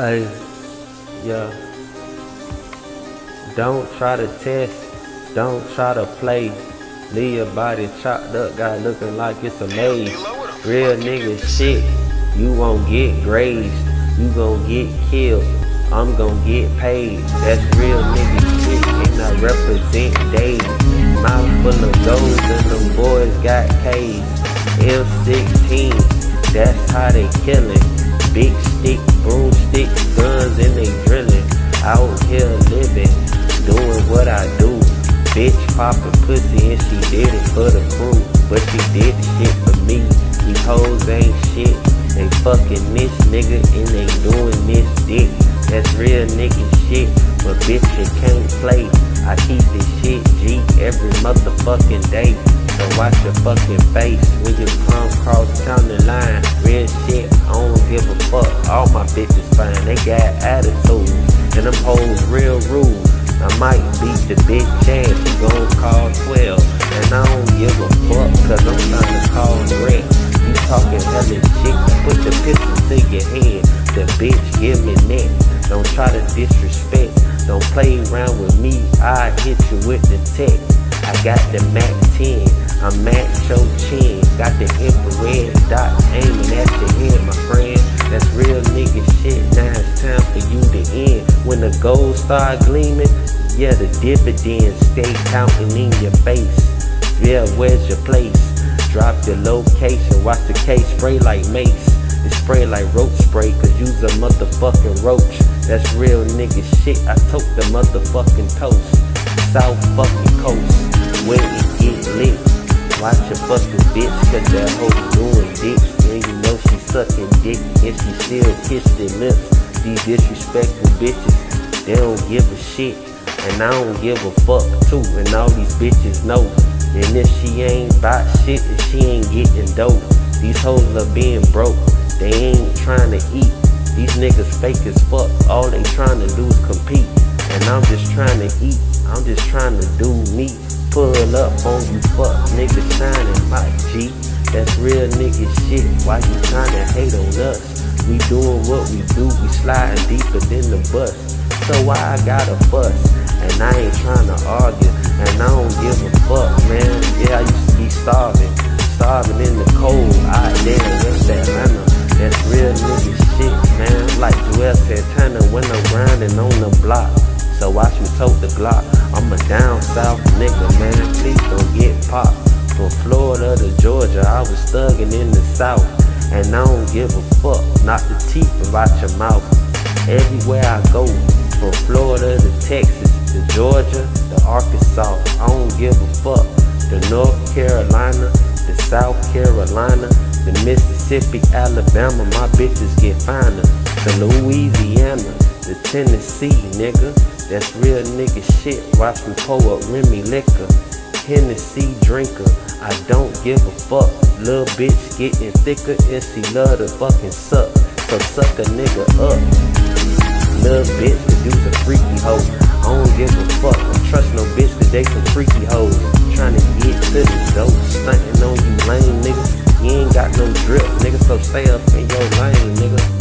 Hey, yeah. Don't try to test, don't try to play. Leave your body chopped up, guy looking like it's a maze. Real nigga shit, you won't get grazed, you gon' get killed. I'm gon' get paid. That's real nigga shit, and I represent days. Mouth full of gold, and them boys got K's. M16, that's how they killin'. Big stick, poppin' pussy and she did it for the crew. But she did the shit for me. These hoes ain't shit. They fucking this nigga and they doing this dick. That's real nigga shit. But bitch, you can't play. I keep this shit G every motherfucking day. So watch your fucking face when you come cross down the line. Real shit, I don't give a fuck. All my bitches fine, they got attitudes. And them hoes real rude. I might beat the bitch ass, she gon' call 12. And I don't give a fuck, cause I'm trying to cause rent. You talking hella shit, put the pistol to your head. The bitch give me neck. Don't try to disrespect. Don't play around with me, I hit you with the tech. I got the Mac 10, I'm at your chin. Got the infrared dot aiming at your head, my friend. That's real nigga shit, now it's time for you to end. When the gold start gleaming, yeah, the dividends stay counting in your face. Yeah, where's your place? Drop your location, watch the case spray like mace. It spray like roach spray, cause you's a motherfucking roach. That's real nigga shit, I took the motherfucking toast. South fucking coast, where it get lit. Watch your fucking bitch, cause that hoe doing dick. Sucking dick, and she still kiss their lips. These disrespectful bitches, they don't give a shit. And I don't give a fuck too, and all these bitches know. And if she ain't bout shit, she ain't getting dope. These hoes are being broke, they ain't trying to eat. These niggas fake as fuck, all they trying to do is compete. And I'm just trying to eat, I'm just trying to do me. Pull up on you fuck niggas shining my G. That's real nigga shit, why you trying to hate on us? We doing what we do, we sliding deeper than the bus. So why I gotta fuss? And I ain't trying to argue, and I don't give a fuck, man. Yeah, I used to be starving, starving in the cold out there in West Atlanta. That's real nigga shit, man. Like Joel Santana when I'm grinding on the block. So watch me tote the Glock. I'm a down south nigga, man. Please don't get popped. From Florida to Georgia, I was thugging in the south. And I don't give a fuck, knock the teeth about your mouth. Everywhere I go, from Florida to Texas, to Georgia, to Arkansas, I don't give a fuck. To North Carolina, to South Carolina, to Mississippi, Alabama, my bitches get finer. To Louisiana, to Tennessee, nigga. That's real nigga shit. Watch me pour up Remy liquor. Hennessy drinker. I don't give a fuck. Little bitch getting thicker and she love to fucking suck. So suck a nigga up. Little bitch, cause you's a freaky hoe. I don't give a fuck. Don't trust no bitch cause they some freaky hoes. Trying to get to the dope. Stunting on you lame nigga. You ain't got no drip, nigga. So stay up in your lane, nigga.